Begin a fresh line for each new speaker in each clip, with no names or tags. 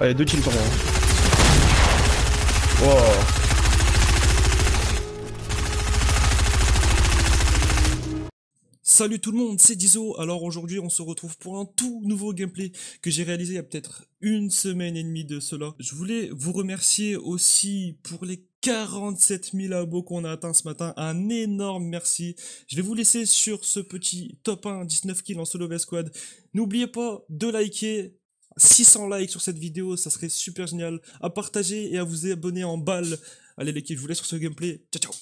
Y'a deux teams sur moi. Wow. Salut tout le monde, c'est Dizo. Alors aujourd'hui, on se retrouve pour un tout nouveau gameplay que j'ai réalisé il y a peut-être une semaine et demie de cela. Je voulais vous remercier aussi pour les 47 000 abos qu'on a atteint ce matin. Un énorme merci. Je vais vous laisser sur ce petit top 1, 19 kills en solo squad. N'oubliez pas de liker, 600 likes sur cette vidéo, ça serait super génial. À partager et à vous abonner en balle. Allez l'équipe, je vous laisse sur ce gameplay. Ciao ciao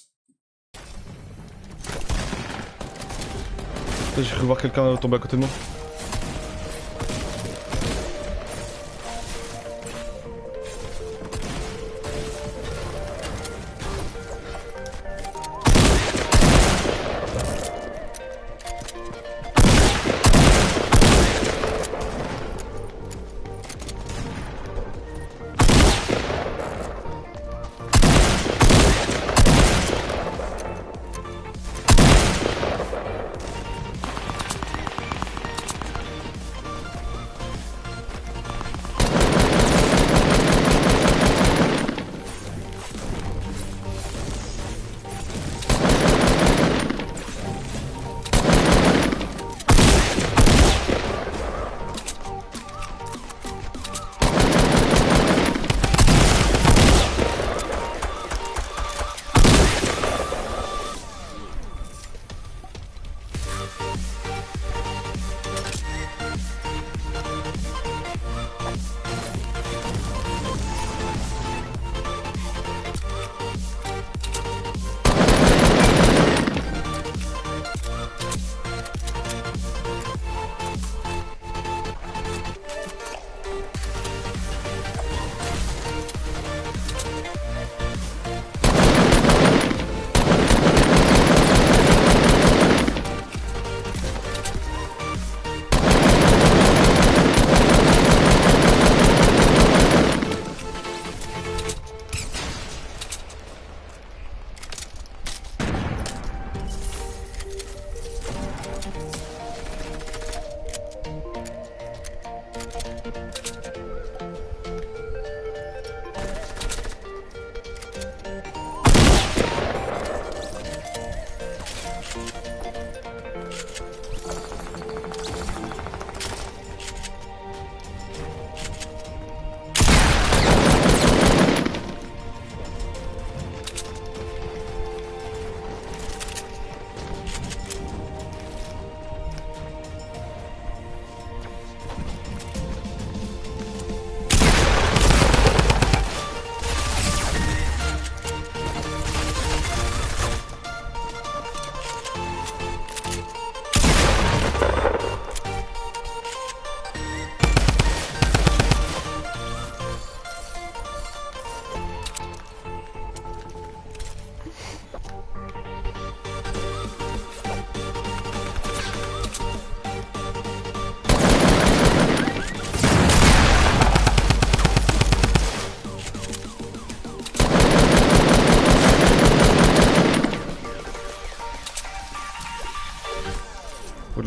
J'ai cru voir quelqu'un tomber à côté de moi.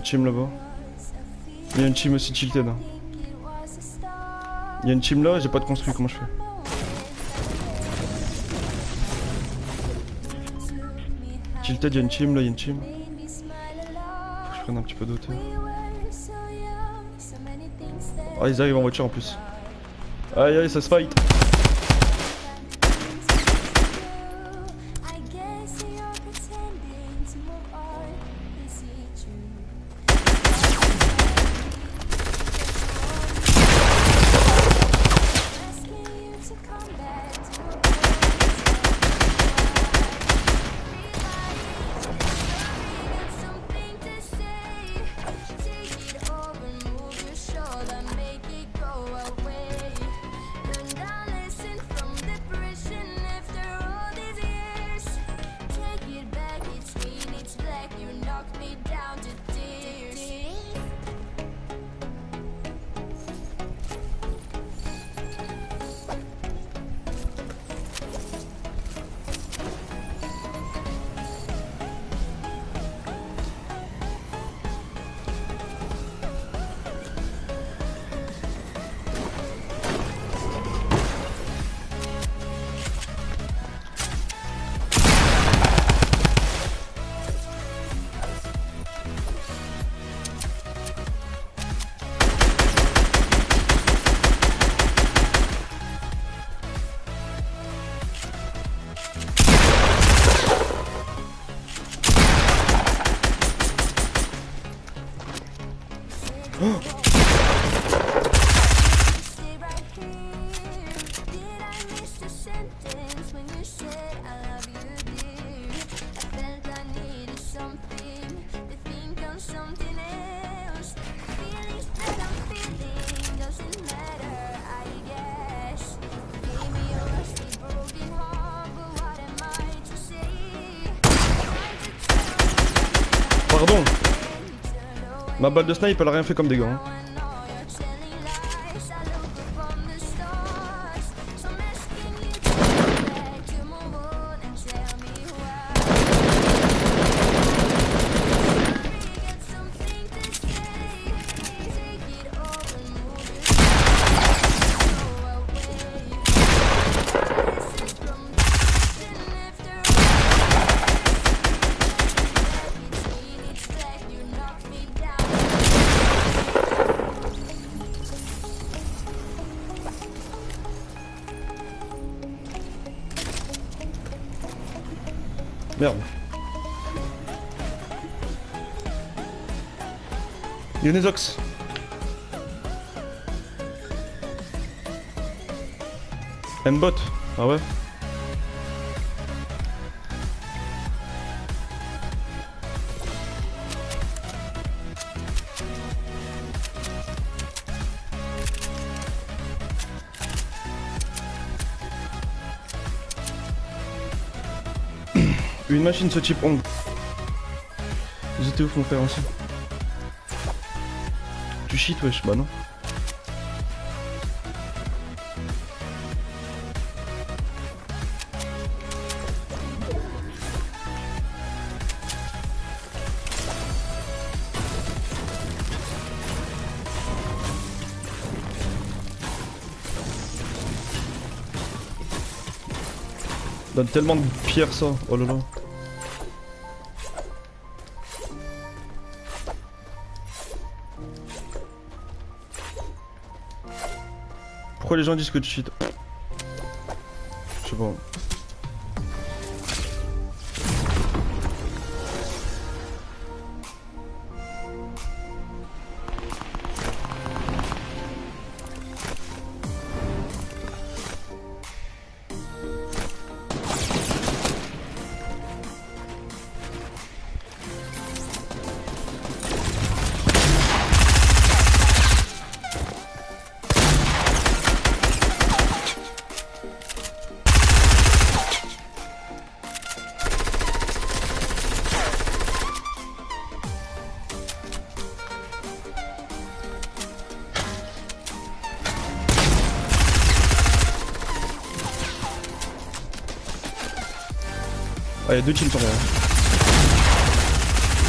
Y a une team là-bas. Il y a une team aussi tilted. Hein. Il y a une team là, j'ai pas de construit, comment je fais? Tilted, il y a une team là, il y a une team. Faut que je prenne un petit peu d'auteur. Oh, hein. ah, ils arrivent en voiture en plus.
Aïe aïe, ça se fight pardon. Ma balle de snipe elle a rien fait comme dégâts. Hein. Merde. Yonezox. Mbot. Ah ouais Une machine ce type on. J'étais ouf mon frère aussi. Tu cheats wesh, bah non. donne tellement de pierres ça, oh là. Pourquoi les gens disent que tu cheats? Je sais pas. Oh, il y a deux kills pour moi. Hein.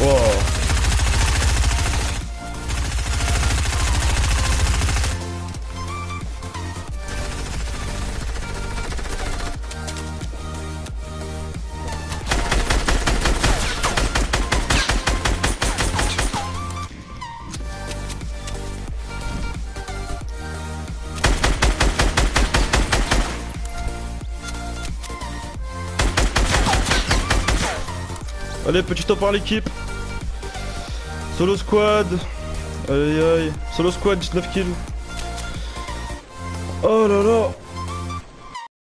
Wow.
Allez, petit top par l'équipe. Solo squad. Aïe aïe. Solo squad, 19 kills. Oh là là.